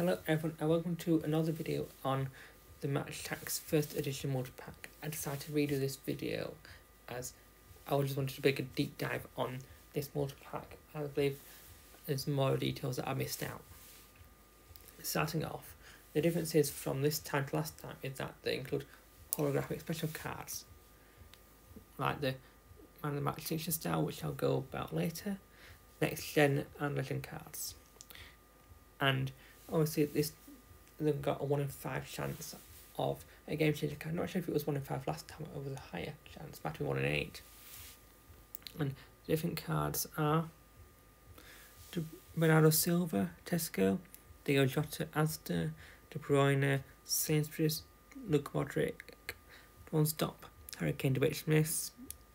Hello everyone and welcome to another video on the Match Attax first edition multi pack. I decided to redo this video as I just wanted to make a deep dive on this multi pack. I believe there's more details that I missed out. Starting off, the differences from this time to last time is that they include holographic special cards like the Man of the Match style which I'll go about later, next gen and legend cards. And obviously this they've got a one in five chance of a game changer card. Not sure if it was one in five last time it was a higher chance, might be one in eight. And different cards are Bernardo Silva, Tesco, Diogo Jota, Asda, De Bruyne, Sainsbury's, Luka Modric, One Stop, Hurricane WH Smith,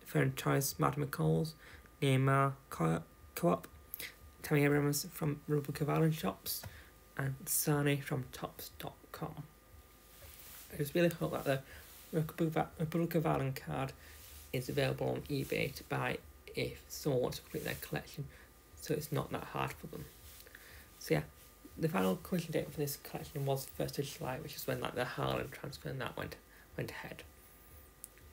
Ferran Torres, McColl's, Neymar Co-op, Tammy Abraham from Republic of Shops, and Sané from Topps.com. I just really hope that the Republic of Ireland card is available on eBay to buy if someone wants to complete their collection, so it's not that hard for them. So yeah, the final collection date for this collection was first of July, which is when like the Haaland transfer and that went went ahead.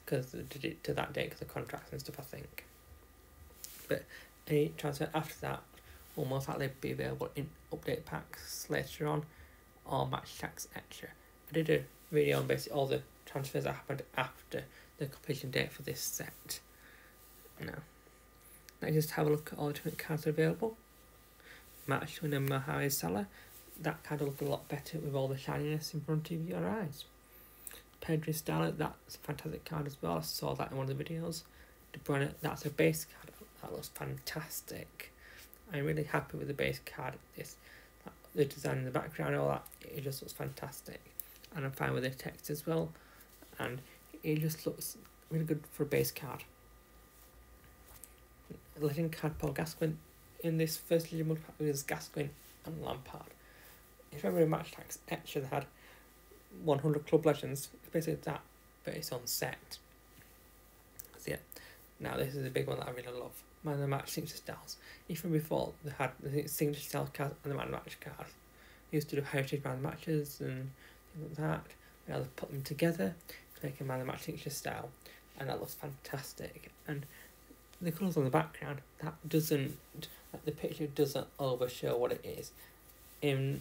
Because to that date, because of contracts and stuff, I think. But any transfer after that will most likely be available in update packs later on or Match Attax Extra. I did a video on basically all the transfers that happened after the completion date for this set. Now, let's just have a look at all the different cards available. Match winner Mohamed Salah. That card will look a lot better with all the shininess in front of your eyes. Pedro Stella, that's a fantastic card as well. I saw that in one of the videos. De Bruyne, that's a base card. That looks fantastic. I'm really happy with the base card. This, the design in the background, all that, it just looks fantastic. And I'm fine with the text as well. And it just looks really good for a base card. Legend card Paul Gascoigne in this first Legend multipack was Gascoigne and Lampard. If in Match Extra they had 100 Club Legends, it's basically that, but it's on set. So yeah, now this is a big one that I really love man of the match signature styles. Even before they had the signature style card and the man of the match card. They used to do heritage man matches and things like that. Now they put them together to make a man of the match signature style, and that looks fantastic. And the colours on the background that doesn't like the picture doesn't overshow what it is. In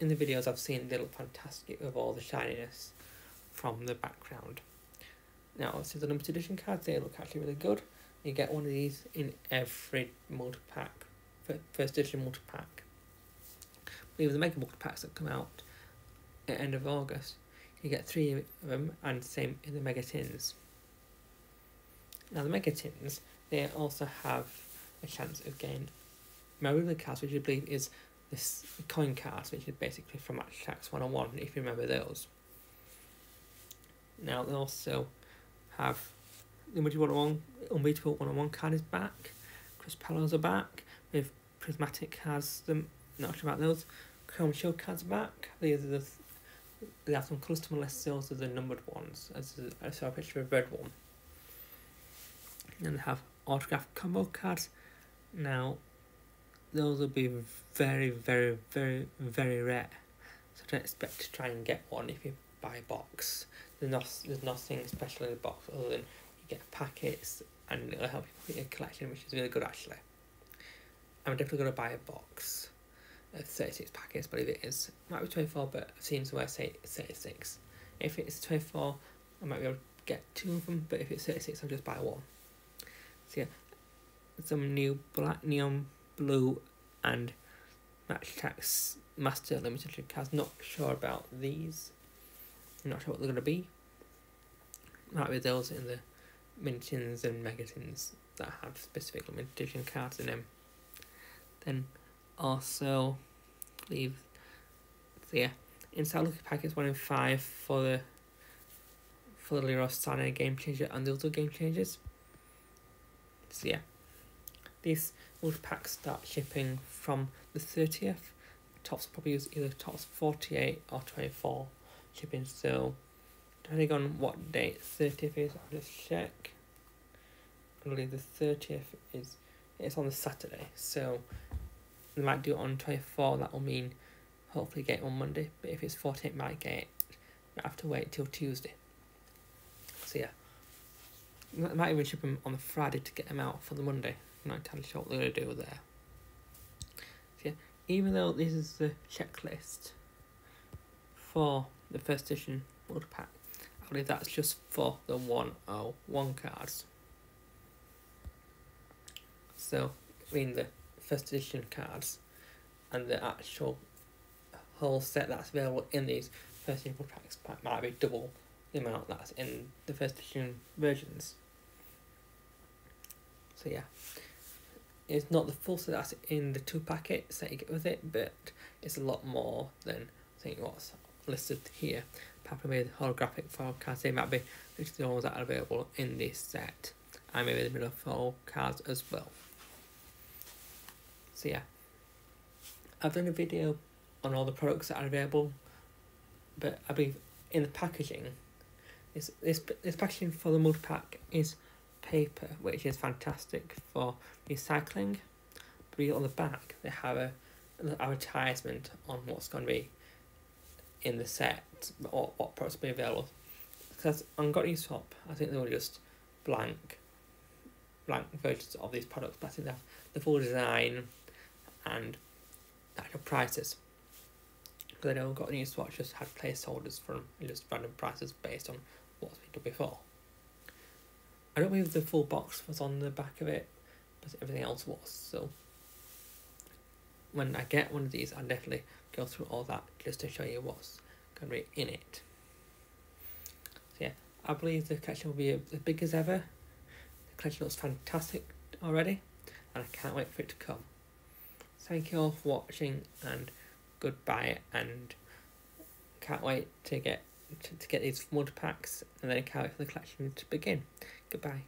in the videos I've seen, they look fantastic with all the shininess from the background. Now, so the limited edition cards, they look actually really good. You get one of these in every multi-pack, first edition multi-pack. With the mega multi-packs that come out at the end of August, you get three of them and same in the mega tins. Now the mega tins, they also have a chance of getting Maruga cards, which I believe is this coin cards, which is basically from Match Attax 101, if you remember those. Now they also have the Unbeatable 101, Unbeatable 101 card is back. Chris Palos are back. With Prismatic has them, not sure about those. Chrome Shield cards back. These are the, they have some customized those are the numbered ones. As I saw a picture of red one. And they have autograph combo cards. Now, those will be very, very, very, very rare. So don't expect to try and get one if you buy a box. There's, not, there's nothing special in the box other than you get packets and it'll help you complete your collection, which is really good actually. I'm definitely going to buy a box of 36 packets, but if it is, it might be 24, but I've seen somewhere say 36. If it's 24, I might be able to get two of them, but if it's 36, I'll just buy one. So yeah, some new black, neon blue, and Match Attax Master Limited cards. Not sure about these. I'm not sure what they're going to be. Might be those in the Mintins and Megatins that have specific limited edition cards in them. Then also leave so yeah. Inside Lucky Packets one in five for the for the Leroy Sané game changer and the other game changers. So yeah. These multi packs start shipping from the thirtieth. Topps probably use either tops forty eight or twenty four shipping so depending on what date 30th is, I'll just check. I believe the 30th is, it's on the Saturday, so they might do it on 24, that will mean hopefully get it on Monday. But if it's 48, might get it. I have to wait till Tuesday. So yeah. I might even ship them on the Friday to get them out for the Monday. I'm not entirely sure what they're going to do there. So yeah, even though this is the checklist for the first edition multi pack, I that's just for the 101 cards. So, mean the first edition cards and the actual whole set that's available in these first edition packs might be double the amount that's in the first edition versions. So yeah, it's not the full set that's in the two packets that you get with it, but it's a lot more than I think what's listed here. Probably with holographic cards, they might be which the ones that are available in this set, and maybe the middle four cards as well. So yeah, I've done a video on all the products that are available, but I believe in the packaging, this this this packaging for the multi pack is paper, which is fantastic for recycling. But on the back, they have a an advertisement on what's going to be in the set or what products will be available. Because on Got Shop, I think they were just blank, blank versions of these products, but I think they have the full design and actual prices. Because I know Got New Swatch just had placeholders from just random prices based on what's been done before. I don't believe the full box was on the back of it, but everything else was. So when I get one of these, I'll definitely go through all that just to show you what's going to be in it. So yeah, I believe the collection will be as big as ever. The collection looks fantastic already, and I can't wait for it to come. Thank you all for watching, and goodbye, and can't wait to get to, to get these multi packs, and then I can't wait for the collection to begin. Goodbye.